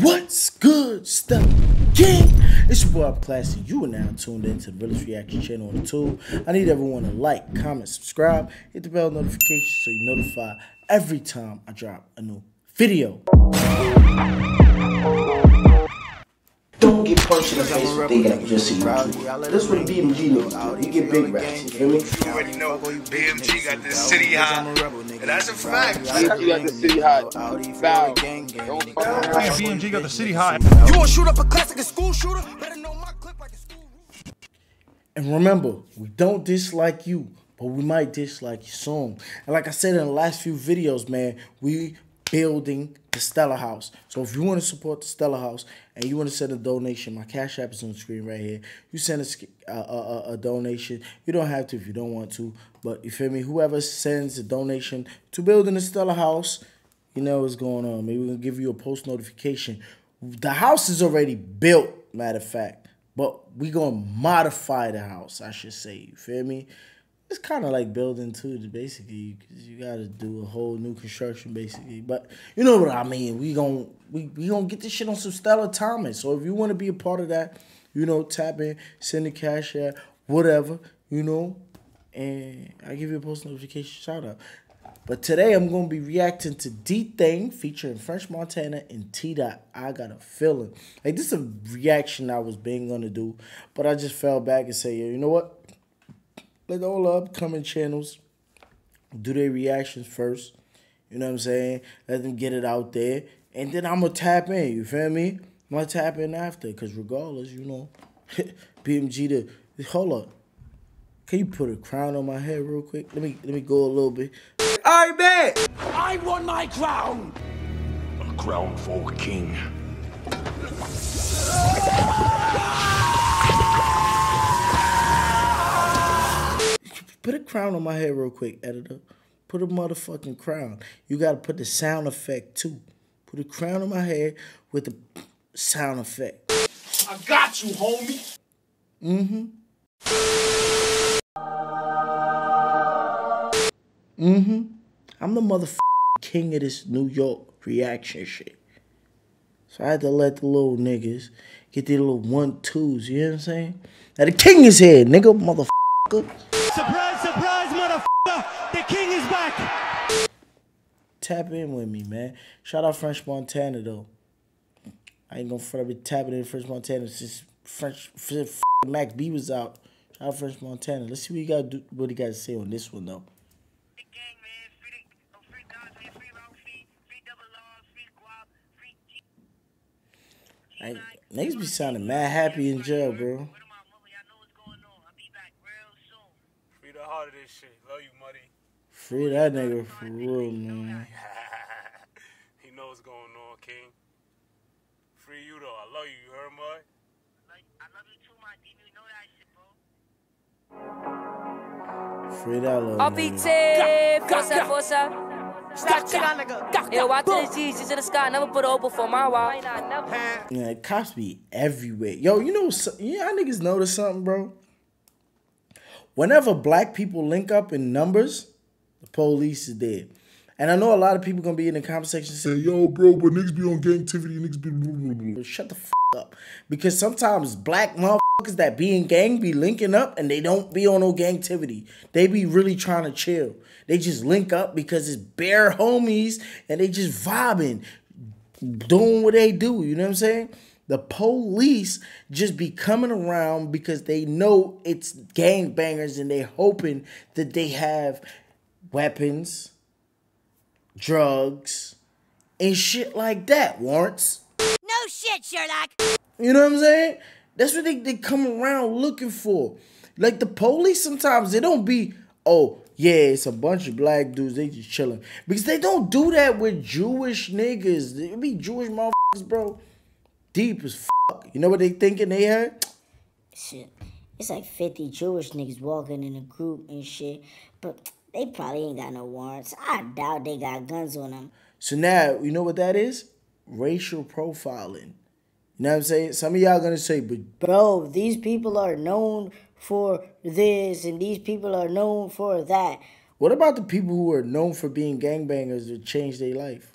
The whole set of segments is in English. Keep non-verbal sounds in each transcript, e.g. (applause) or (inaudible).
What's good, stuff? King? It's your boy Up Classy. You are now tuned into the Realist Reaction channel on YouTube. I need everyone to like, comment, subscribe, hit the bell notification so you're notified every time I drop a new video. Don't get punched in the face for thinking that you're see YouTube. This what BMG niggas do. You get big racks, you feel me? You already know BMG got this city high. And that's a fact. You got the city hot. Foul. Don't BMG got the city high. You wanna shoot up a class like a school shooter? Better know my clip like a school. And remember, we don't dislike you, but we might dislike your song. And like I said in the last few videos, man, we building the Stella House. So if you want to support the Stella House and you want to send a donation, my Cash App is on the screen right here. You send a, a, a, a- donation. You don't have to if you don't want to, but you feel me? Whoever sends a donation to building the Stella House, you know what's going on. Maybe gonna give you a post notification. The house is already built, matter of fact, but we gonna modify the house, I should say. You feel me? It's kind of like building too, basically, because you gotta do a whole new construction, basically. But you know what I mean. We gon' we we gonna get this shit on some Stella Thomas. So if you want to be a part of that, you know, tap in, send the cash out, whatever, you know, and I give you a post notification shout out. But today I'm gonna be reacting to D Thing featuring French Montana and T Dot. I got a feeling. Like this is a reaction I was being gonna do, but I just fell back and say, yeah, you know what? Let all the upcoming channels do their reactions first. You know what I'm saying? Let them get it out there. And then I'm gonna tap in, you feel me? I'm gonna tap in after, cause regardless, you know, (laughs) BMG the hold up. Can you put a crown on my head real quick? Let me let me go a little bit. Alright, bet. I won my crown. A crown for a king. Put a crown on my head real quick, editor. Put a motherfucking crown. You gotta put the sound effect too. Put a crown on my head with the sound effect. I got you, homie. Mm-hmm. Mm-hmm. I'm the motherfucking king of this New York reaction shit. So I had to let the little niggas get their little one twos, you know what I'm saying? Now the king is here, nigga, motherfucker. Surprise! The king is back! Tap in with me, man. Shout out French Montana though. I ain't gonna front be tapping in French Montana since French since f- Max B was out. Shout out French Montana. Let's see what he got do what he got to say on this one though. Free gang, man. Free, oh, free dogs, man. Free Ralphie. Free double R. Free guap. Free G. Like, niggas be sounding mad happy in jail, bro. What am I, mother? Y'all know what's going on. I'll be back real soon. Free the heart of this shit. Love. Free that nigga for real, man. (laughs) he knows what's going on, King. Free you though. I love you. You heard, Mud? Like, I love you too, my D. You know that shit, bro. Free that little nigga. OPT, força, força. Eu ato existe the sky, never put over before my wall. Yeah, cops be everywhere. Yo, you know, so- y'all niggas notice something, bro? Whenever black people link up in numbers, the police is there. And I know a lot of people gonna be in the comment section saying, "Yo, bro, but niggas be on gang activity, niggas be blah, blah, blah." shut the f up." Because sometimes black motherfuckers that be in gang be linking up and they don't be on no gang activity. They be really trying to chill. They just link up because it's bare homies and they just vibing doing what they do. You know what I'm saying? The police just be coming around because they know it's gang bangers, and they hoping that they have weapons, drugs, and shit like that, warrants. No shit, Sherlock. You know what I'm saying? That's what they, they come around looking for. Like the police sometimes they don't be, oh, yeah, it's a bunch of black dudes, they just chilling. Because they don't do that with Jewish niggas. They be Jewish motherfuckers, bro. Deep as fuck. You know what they thinking they had? shit. It's like 50 Jewish niggas walking in a group and shit. But they probably ain't got no warrants. I doubt they got guns on them. So now, you know what that is? Racial profiling. You know what I'm saying? Some of y'all gonna say, but Bro, these people are known for this and these people are known for that. what about the people who are known for being gangbangers that change their life?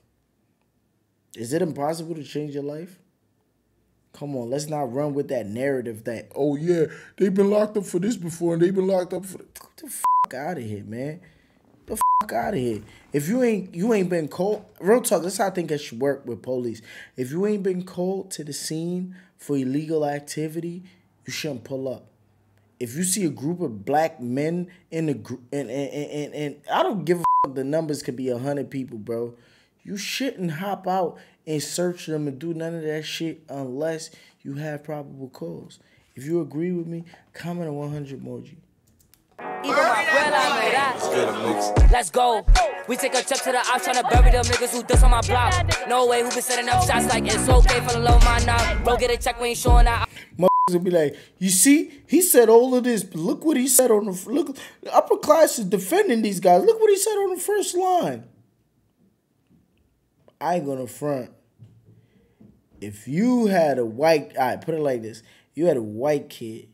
Is it impossible to change your life? Come on, let's not run with that narrative that, oh yeah, they've been locked up for this before and they've been locked up for the, Get the fuck out of here, man. The fuck out of here. If you ain't you ain't been cold, real talk, that's how I think it should work with police. If you ain't been called to the scene for illegal activity, you shouldn't pull up. If you see a group of black men in the group, and, and, and, and I don't give a fuck, the numbers could be a hundred people, bro. You shouldn't hop out and search them and do none of that shit unless you have probable cause. If you agree with me, comment a 100 emoji. Let's go. We take a trip to the ops tryna bury them niggas who diss on my block. No way, who been setting up shots like it's okay for the low mind now. Bro, get a check when you showing out. Motherfuckers will be like, you see, he said all of this, but look what he said on the look. Upper class is defending these guys. Look what he said on the first line. I ain't gonna front. If you had a white, all right, put it like this: you had a white kid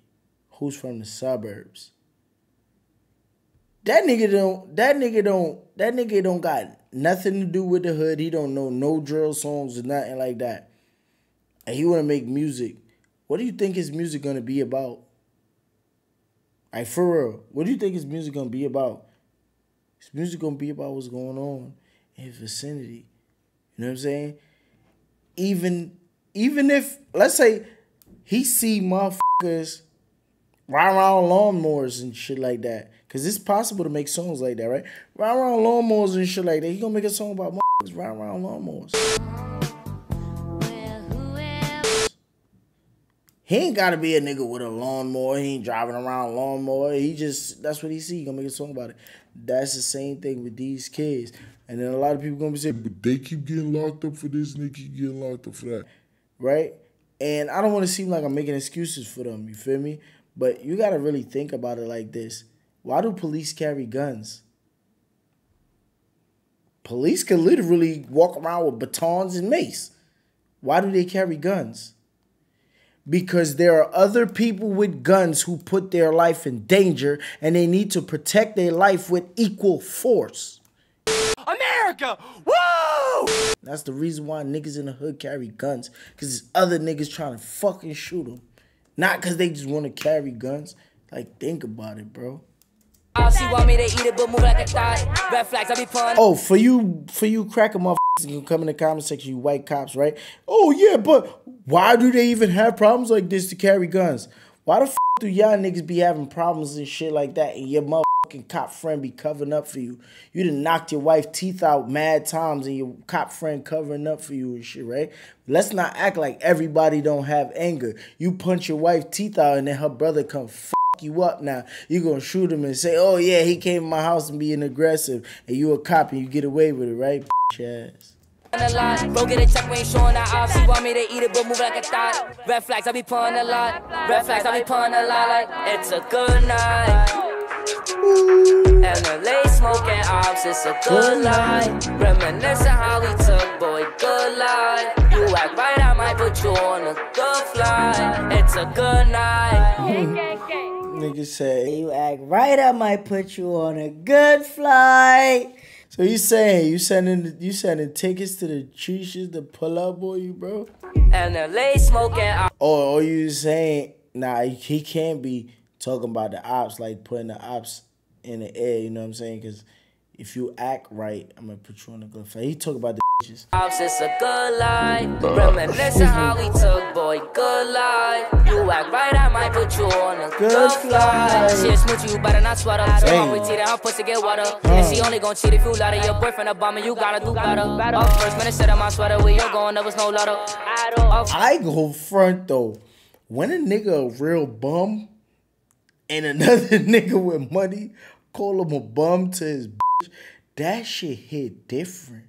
who's from the suburbs. That nigga don't. That nigga don't. That nigga don't got nothing to do with the hood. He don't know no drill songs or nothing like that. And he want to make music. What do you think his music gonna be about? Like for real, what do you think his music gonna be about? His music gonna be about what's going on in his vicinity. You know what I'm saying? Even even if let's say he see motherfuckers ride around lawnmowers and shit like that. Cause it's possible to make songs like that, right? Ride around lawnmowers and shit like that. He gonna make a song about motherfuckers ride around lawnmowers. He ain't gotta be a nigga with a lawnmower. He ain't driving around lawnmower. He just that's what he see. He gonna make a song about it. That's the same thing with these kids. And then a lot of people gonna be saying, but they keep getting locked up for this and they keep getting locked up for that. Right? And I don't want to seem like I'm making excuses for them, you feel me? But you gotta really think about it like this. Why do police carry guns? Police can literally walk around with batons and mace. Why do they carry guns? Because there are other people with guns who put their life in danger and they need to protect their life with equal force. America! Woo! That's the reason why niggas in the hood carry guns. Because there's other niggas trying to fucking shoot them. Not because they just want to carry guns. Like, think about it, bro. Oh, pulling. Oh, for you, for you cracker motherfuckers who come in the comment section, you white cops, right? Oh yeah, but why do they even have problems like this to carry guns? Why the f do y'all niggas be having problems and shit like that, and your motherfucking cop friend be covering up for you? You done knocked your wife teeth out mad times, and your cop friend covering up for you and shit, right? Let's not act like everybody don't have anger. You punch your wife teeth out, and then her brother come. F- you up now. You gonna shoot him and say, "Oh yeah, he came to my house and being aggressive," and you a cop and you get away with it, right? Bitch ass. a lot. Bro, get a check when you showing that off. She want me to eat it, but move like a thought. Red flags, I be pulling a lot. Red flags, I be pulling a lot. Like, it's a good night. And the late smoking ops, it's a good life. Reminiscing how we took, boy, good life. You act right, I might put you on a good flight. It's a good night. Nigga say, You act right, I might put you on a good flight. so you saying you sending you sending tickets to the Trishas to pull up on you, bro? And the late smoking ops. Or you saying, nah, he can't be talking about the ops, like putting the ops in the air, you know what I'm saying? Because if you act right, I'm gonna put you on the good flight. He talk about the bitches. Ops, it's a good life. Reminiscing how we took, boy, good life. You act right, I might put you on a Good good flight. She a smooch, you better not sweat her. When we cheat, her pussy get water. And she only gon' cheat if you let her. Your boyfriend a bummer, you gotta do better. Up first minute, sit in my sweater. Where you're going, there was no letter. I go front though. When a nigga a real bum and another (laughs) nigga with money call him a bum to his bitch, that shit hit different.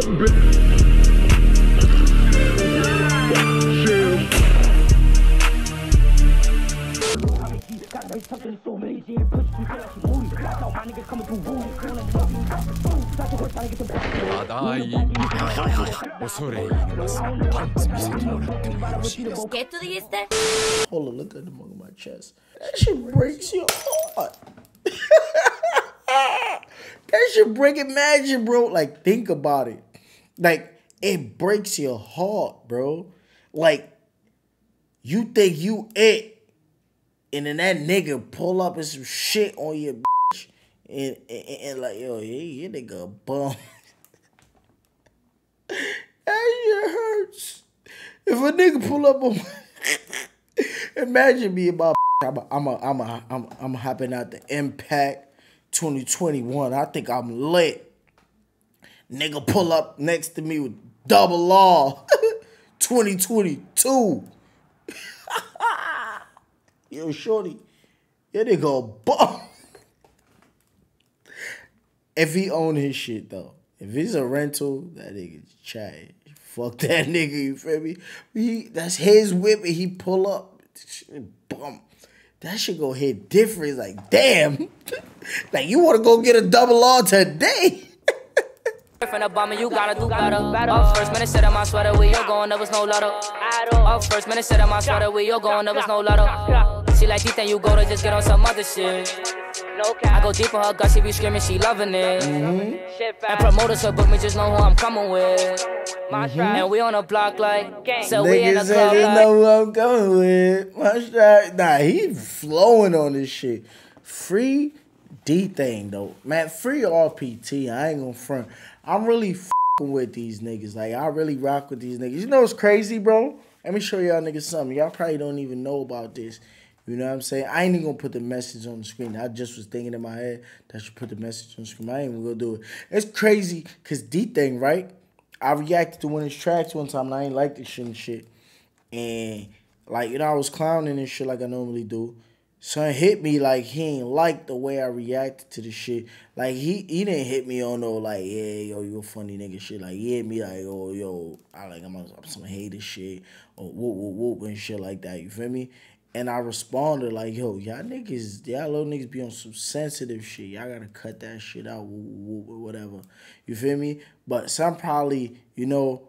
up, bitch. Something so many jam push me out your booty. Watch out, my niggas coming through booty. Gonna fuck you, boom. Stop your horse, trying to get the back. ただいま恐れ入りますパンツ見せてもらってもよろしいですか Get to the step Hold on, look at the mug of my chest. That shit breaks your heart. that shit break imagine, bro. Like, think about it. Like, it breaks your heart, bro. Like, you think you it, and then that nigga pull up and some shit on your bitch, and, and, and like, yo, yeah, nigga bum. (laughs) that shit hurts. If a nigga pull up on (laughs) Imagine me about. (laughs) I'm a, I'm a, I'm a, I'm I'm hopping out the Impact 2021. I think I'm lit. Nigga pull up next to me with double law (laughs) 2022. (laughs) Yo, shorty, yeah, nigga a bum. If he own his shit though, if he's a rental, that nigga chat. Fuck that (laughs) nigga, you feel me? He that's his whip and he pull up. Shit, Bum. That shit go hit different. It's like, damn. like you wanna go get a double R today. From bomber, you gotta do better. Up first minute, set in my sweater, where you're going, there was no letter. Up first minute, set in my sweater, where you're going, there was no letter. She like, you think you go to just get on some other shit. I go deep on her gut, she be screaming, she loving it. Mm-hmm. And promoters her book me, just know who I'm coming with. Mm-hmm. And we on the block like, so we in say club like. know who I'm going with. My strap. Nah, he flowing on this shit. Free Dthang though. Man, free RPT. I ain't gonna front. I'm really with these niggas. Like I really rock with these niggas. You know what's crazy, bro? Let me show y'all niggas something. Y'all probably don't even know about this. You know what I'm saying? I ain't even gonna put the message on the screen. I just was thinking in my head that should put the message on the screen. I ain't even gonna do it. It's crazy cause Dthang, right? I reacted to one of his tracks one time and I ain't like this shit and shit. And like, you know, I was clowning and shit like I normally do. Son hit me like he ain't like the way I reacted to the shit. Like he he didn't hit me on no like, yeah, yo, you a funny nigga shit. Like he hit me like, oh yo, I like I'm, on some hater shit or whoop whoop whoop and shit like that. You feel me? And I responded like, yo, y'all niggas, y'all little niggas be on some sensitive shit. Y'all gotta cut that shit out, whoop, whatever. You feel me? But some probably, you know,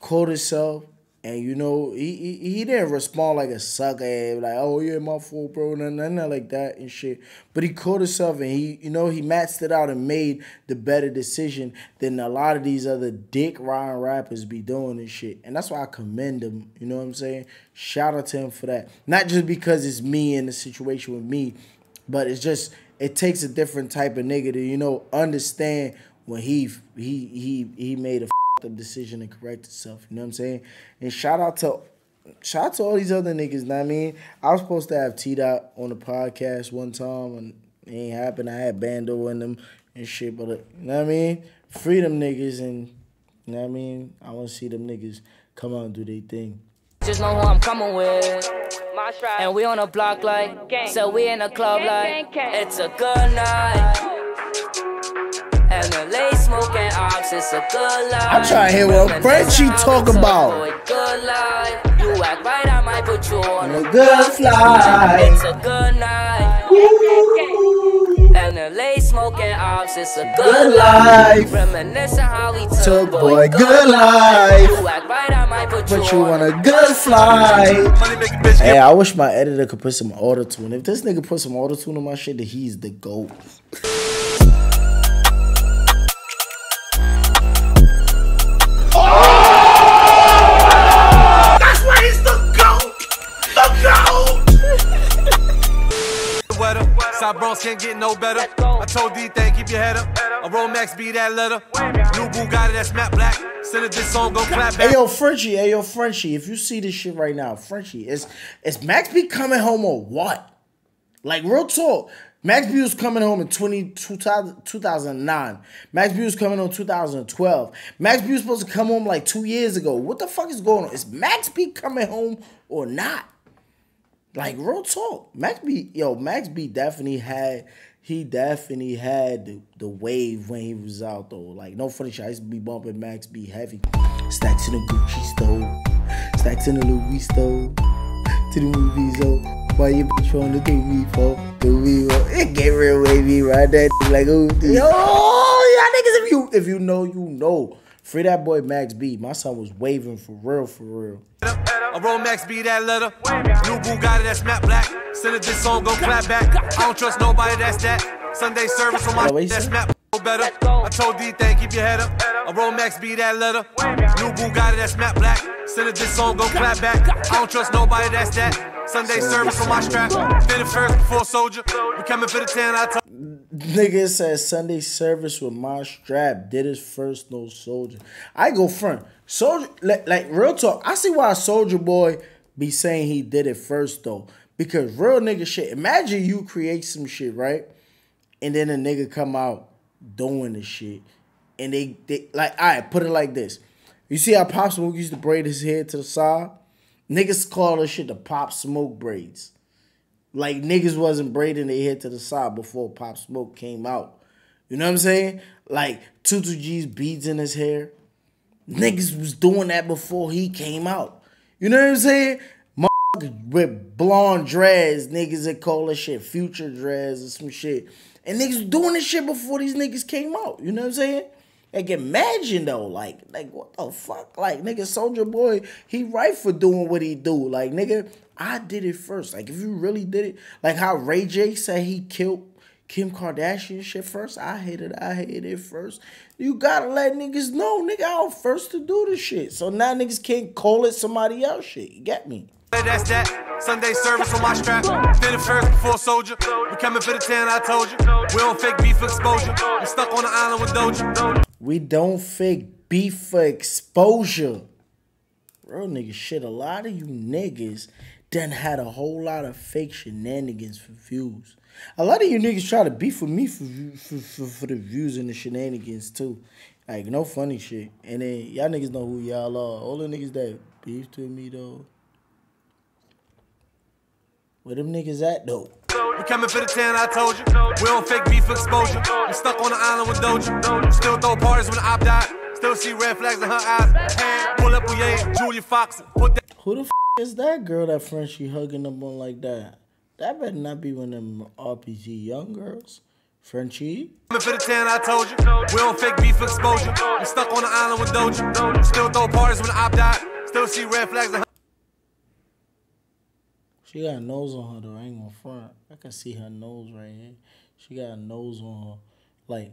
caught himself and you know he, he he didn't respond like a sucker like oh yeah my fault bro nothing, nothing like that and shit. But he caught himself and he you know he matched it out and made the better decision than a lot of these other dick riding rappers be doing and shit. And that's why I commend him you know what I'm saying? Shout out to him for that. Not just because it's me in the situation with me but it's just it takes a different type of nigga to you know understand when he he he he made a up decision and correct itself. You know what I'm saying? And shout out to shout out to all these other niggas. Know what I mean, I was supposed to have T Dot on the podcast one time and it ain't happened. I had Bando in them and shit, but uh, you know what I mean? Free them niggas and you know what I mean? I want to see them niggas come out and do their thing. Just know who I'm coming with. And we on the block like, so we in the club like, it's a good night. And the late smoking ops, it's a good life. I'm trying to hear what Frenchie talk about. Boy, good life. You act right, I might put you on A good fly. It's a good night. And the late smoking ops, it's a good, Good life. life. Reminiscing how we took, Took boy, good life. You act right, I might put, Put you on a good flight. Hey, I wish my editor could put some auto tune. If this nigga put some auto tune on my shit, then he's the GOAT. Weather. South Bronx can't get no better. I told Dthang, keep your head up. A Romax be that letter. New Bugatti that's matte black. Send it this song, go clap Hey back. yo, Frenchie, hey yo, Frenchie, if you see this shit right now, Frenchie, is is Max B coming home or what? Like real talk. Max B was coming home in 20, 2000, 2009. Max B was coming home 2012. Max B was supposed to come home like two years ago. What the fuck is going on? Is Max B coming home or not? Like real talk, Max B, yo, Max B definitely had, he definitely had the, the wave when he was out though. Like no funny shit, I used to be bumping Max B heavy. Stacks in the Gucci store, stacks in the Louis store, to the movies oh. Why you bitch wanna do me for? Me for? It get real wavy right there, like oh, yo, y'all niggas, if you if you know, you know. Free that boy Max B. My son was waving for real, for real. A Max B that letter. New Bugatti that's matte black. Send it this song, go clap back. I don't trust nobody that's that. Sunday service on my that's matte better. I told Dthang, keep your head up. A Max B that letter. New Bugatti that's matte black. Send it this song, go clap back. I don't trust nobody that's that. Sunday service on my strap. Did it first before Soulja. We coming for the 10, I told Nigga said Sunday service with my strap. Did his first no Soulja. I go front. Soulja like, like real talk. I see why Soulja Boy be saying he did it first though. Because real nigga shit. Imagine you create some shit, right? And then a nigga come out doing the shit. And they, they like, alright, put it like this. You see how Pop Smoke used to braid his head to the side? Niggas call this shit the Pop Smoke braids. Like niggas wasn't braiding their head to the side before Pop Smoke came out. You know what I'm saying? Like Tutu G's beads in his hair. Niggas was doing that before he came out. You know what I'm saying? With blonde dreads, niggas that call that shit future dreads or some shit. And niggas doing this shit before these niggas came out. You know what I'm saying? Like imagine though, like, like what the fuck? Like nigga Soulja Boy, he right for doing what he do. Like nigga, I did it first. Like if you really did it, like how Ray J said he killed Kim Kardashian shit first. I hated it. I hated it first. You gotta let niggas know, nigga, I was first to do this shit. So now niggas can't call it somebody else shit. You get me? That's that. Sunday service on my strap. Been it first before Soulja. We coming for the 10, I told you. We don't fake beef exposure. We stuck on the island with Doja. We don't fake beef for exposure. Real nigga shit. A lot of you niggas done had a whole lot of fake shenanigans for views. A lot of you niggas try to beef with me for, for, for, for the views and the shenanigans too. Like no funny shit. And then y'all niggas know who y'all are. All the niggas that beefed with me though. Where them niggas at though? We coming for the 10, I told you. We don't fake beef exposure. We stuck on the island with Doja. Still throw parties when the op died. Still see red flags in her eyes. Hand, pull up with Ye, Julia Fox. Put that Who the f- is that girl that Frenchie hugging up on like that? That better not be one of them RPG young girls. Frenchie? Coming for the 10, I told you. We don't fake beef exposure. We stuck on the island with Doja. Still throw parties when the op died. Still see red flags in her She got a nose on her though. I ain't gonna front. I can see her nose right here. She got a nose on her. Like,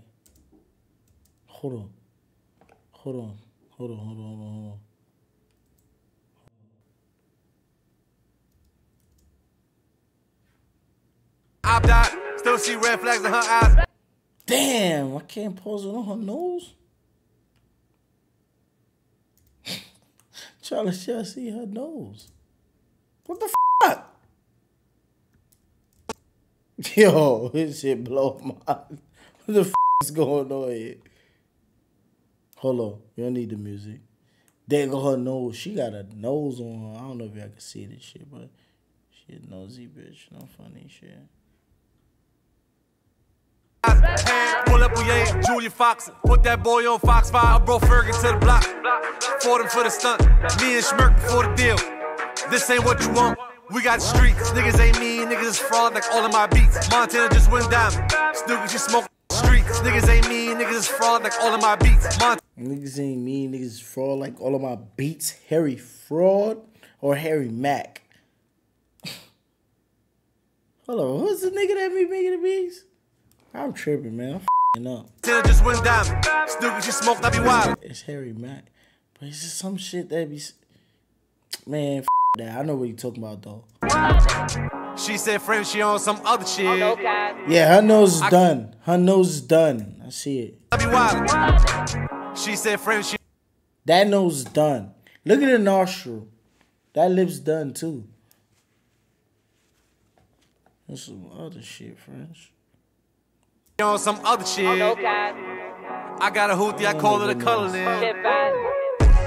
hold on. Hold on. Hold on, hold on, hold on, hold on. Still see red flags in her eyes. Damn, I can't pose it on her nose. (laughs) Charlie Shell see her nose. What the fuck? (laughs) Yo, this shit blow my What the f is going on here? Hold on, you don't need the music. There go her nose. She got a nose on her. I don't know if y'all can see this shit, but she a nosy bitch. No funny shit. Pull up with Ye, Julia Fox. Put that boy on Fox 5. I brought Fergie to the block. Fought him for the stunt. Me and Schmirk before the deal. This ain't what you want. We got streets. Niggas ain't mean. Niggas is fraud like all of my beats. Montana just went down. Snooki, just smoke streets. Niggas ain't mean. Niggas is fraud like all of my beats. Montana. Niggas ain't me. Niggas is fraud like all of my beats. Harry Fraud or Harry Mack? Hold on. Who's the nigga that be making the beats? I'm tripping, man. I'm f***ing up. Montana just went diamond. Snooki, she smoke, I be wild. It's Harry Mack. But it's just some shit that be. Man, that. I know what you talking about, though. She said, friend, she on some other shit. Yeah, her nose is done. Her nose is done. I see it. I. She said, friend, she That nose is done. Look at the nostril. That lip's done, too. That's some other shit, friends. on some other shit. I got a hoopty, I call it a color in.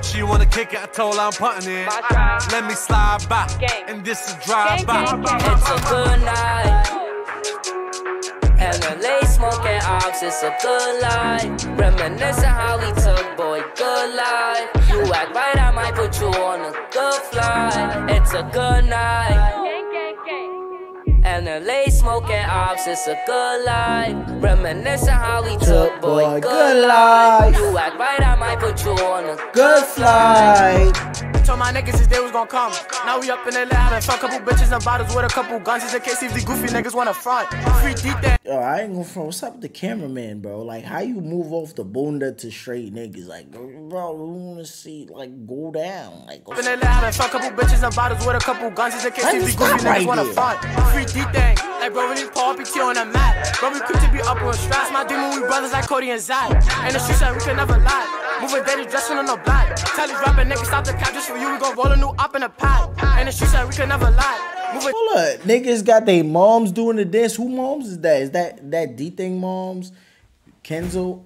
She wanna kick it, I told her I'm punting it. Let me slide by, and this is drive by. It's a good night. And the late smoking ox, it's a good life. Reminiscing how we took, boy, good life. You act right, I might put you on a good flight. It's a good night. And late smoking ops, it's a good life. Reminiscing how we took, boy, good life. You act right, I might put you on a Good flight. Told my niggas this day was gonna come. Now we up in LA having fun. Couple bitches and bottles with a couple guns. Just in case if these goofy niggas wanna front. Free deep that. Yo, I ain't gonna front. What's up with the cameraman, bro? Like, how you move off the bunda to straight niggas? Like, bro, we wanna see like go down. Like, Up in LA having fun. Couple bitches and bottles with a couple guns. Just in case if these goofy right niggas wanna front. Free deep thing. Like bro, really Paul PT on the map. Bro, we quick to be up on straps. My demon, we brothers like Cody and Zach. And the streets that we can never lie. Moving daily, dressing on the block. Tell these rapping niggas stop the cap just for you. We gon' roll a new up in the pack. And the streets that we can never lie. Hold up, niggas got their moms doing the dance. Who moms is that? Is that that Dthang moms? Kenzo,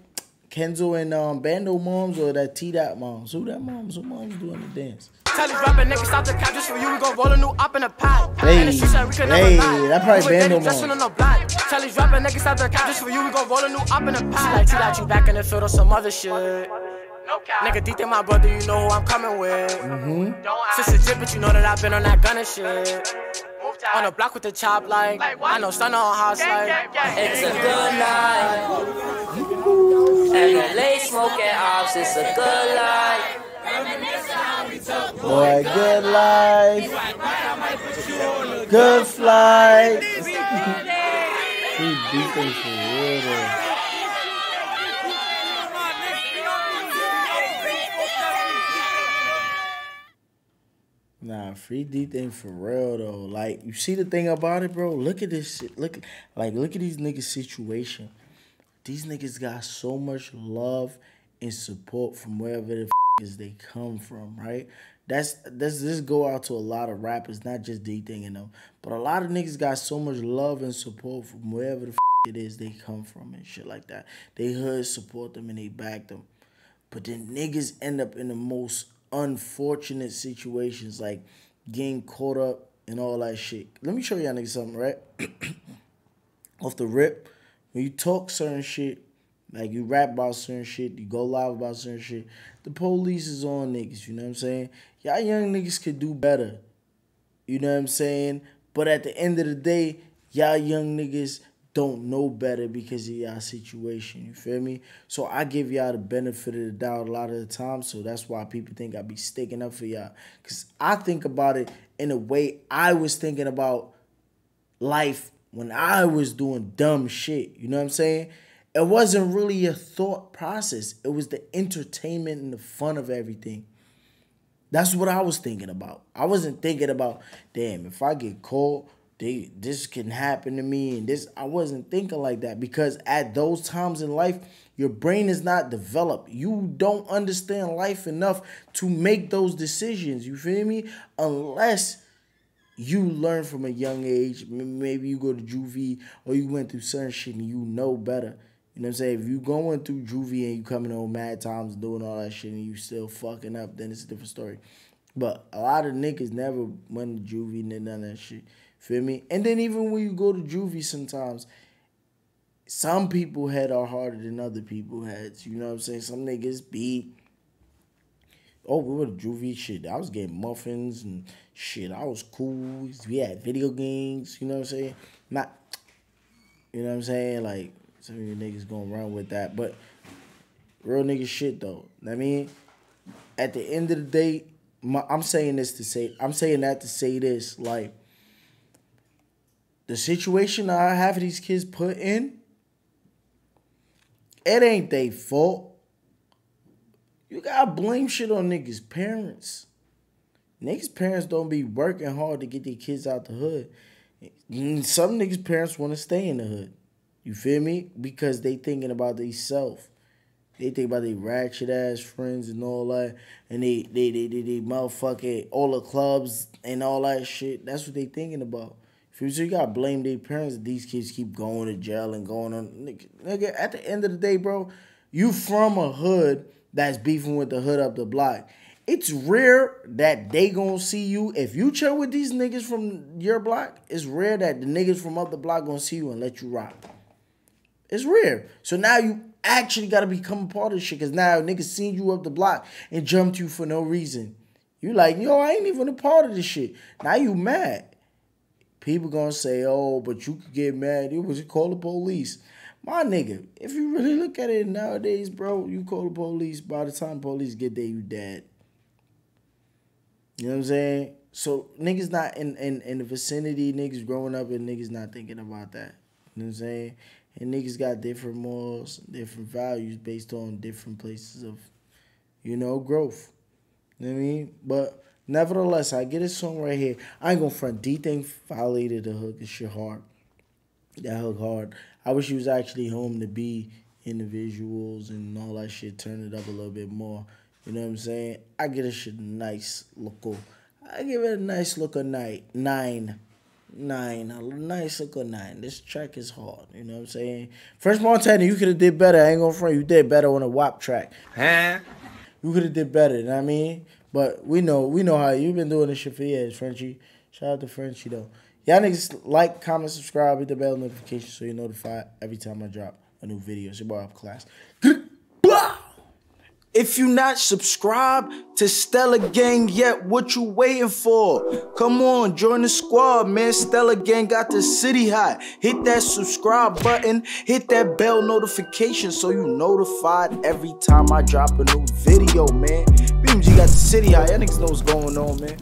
Kenzo and um Bando moms or that T dot moms? Who that moms? Who moms doing the dance? Tell these rapping niggas stop the cap just for you. We gon' roll a new up in the pack. Hey, and the streets that we can never hey, lie. that probably Bando dressing Mom. block. Tell these rapping niggas stop the cap just for you. We gon' roll a new up in the pack. Like T-Dot, you back in the field or some other shit. Nigga, D my brother, you know who I'm coming with. Mm-hmm. Since a but you know that I've been on that gun and shit. On the block with the chop, like I know stunner on house, like It's a good night. And the late smoking ops, it's a good life. Boy, good life, good flight. He beefing for real though. Nah, free Dthang for real though. Like you see the thing about it, bro. Look at this shit. Look, like look at these niggas' situation. These niggas got so much love and support from wherever the f- is they come from, right? That's that's this go out to a lot of rappers, not just Dthang and them, but a lot of niggas got so much love and support from wherever the f- it is they come from and shit like that. They hood support them and they back them. But then niggas end up in the most unfortunate situations, like getting caught up and all that shit. Let me show y'all niggas something, right? (clears throat) Off the rip, when you talk certain shit, like you rap about certain shit, you go live about certain shit, the police is on niggas, you know what I'm saying? Y'all young niggas could do better. You know what I'm saying? But at the end of the day, y'all young niggas don't know better because of y'all situation. You feel me? So I give y'all the benefit of the doubt a lot of the time. So that's why people think I be sticking up for y'all. Cause I think about it in a way I was thinking about life when I was doing dumb shit. You know what I'm saying? It wasn't really a thought process. It was the entertainment and the fun of everything. That's what I was thinking about. I wasn't thinking about, damn, if I get caught, they this can happen to me and this I wasn't thinking like that because at those times in life, your brain is not developed. You don't understand life enough to make those decisions. You feel me? Unless you learn from a young age. Maybe you go to juvie or you went through certain shit and you know better. You know what I'm saying? If you going through juvie and you coming home mad times doing all that shit and you still fucking up, then it's a different story. But a lot of niggas never went to juvie and none of that shit. Feel me? And then even when you go to juvie sometimes, some people head are harder than other people heads. You know what I'm saying? Some niggas beat. Oh, we were juvie shit. I was getting muffins and shit. I was cool. We had video games. You know what I'm saying? Not, you know what I'm saying? Like some of you niggas gonna run with that, but real nigga shit though. I mean, at the end of the day, my, I'm saying this to say, I'm saying that to say this, like the situation that I have these kids put in, it ain't they fault. You gotta blame shit on niggas' parents. Niggas' parents don't be working hard to get their kids out the hood. Mm, Some niggas' parents want to stay in the hood. You feel me? Because they thinking about themselves. They think about their ratchet ass friends and all that, and they they they they, they motherfucking all the clubs and all that shit. That's what they thinking about. If you gotta blame their parents. These kids keep going to jail and going on. Nigga, nigga, at the end of the day, bro, you from a hood that's beefing with the hood up the block. It's rare that they gonna see you. If you chill with these niggas from your block, it's rare that the niggas from up the block gonna see you and let you rock. It's rare. So now you actually gotta become a part of this shit. Cause now niggas seen you up the block and jumped you for no reason. You like, yo, I ain't even a part of this shit. Now you mad. People gonna say, "Oh, but you could get mad. You was call the police." My nigga, if you really look at it nowadays, bro, you call the police. By the time police get there, you dead. You know what I'm saying? So niggas not in, in, in the vicinity, niggas growing up and niggas not thinking about that. You know what I'm saying? And niggas got different morals, different values based on different places of, you know, growth. You know what I mean? But nevertheless, I get a song right here. I ain't gonna front. Dthang violated the hook. This shit hard. That hook hard. I wish he was actually home to be in the visuals and all that shit. Turn it up a little bit more. You know what I'm saying? I get a shit nice look. I give it a nice look of night nine. Nine. A nice look of nine. This track is hard. You know what I'm saying? French Montana, you could have did better. I ain't gonna front. You did better on a WAP track. Huh? You could have did better, you know what I mean? But we know we know how you've been doing this shit for years, Frenchie. Shout out to Frenchie though. Y'all niggas like, comment, subscribe, hit the bell notification so you're notified every time I drop a new video. It's your boy up class. If you not subscribed to Stella Gang yet, what you waiting for? Come on, join the squad, man. Stella Gang got the city hot. Hit that subscribe button, hit that bell notification so you notified every time I drop a new video, man. BMG got the city hot. Y'all niggas know what's going on, man.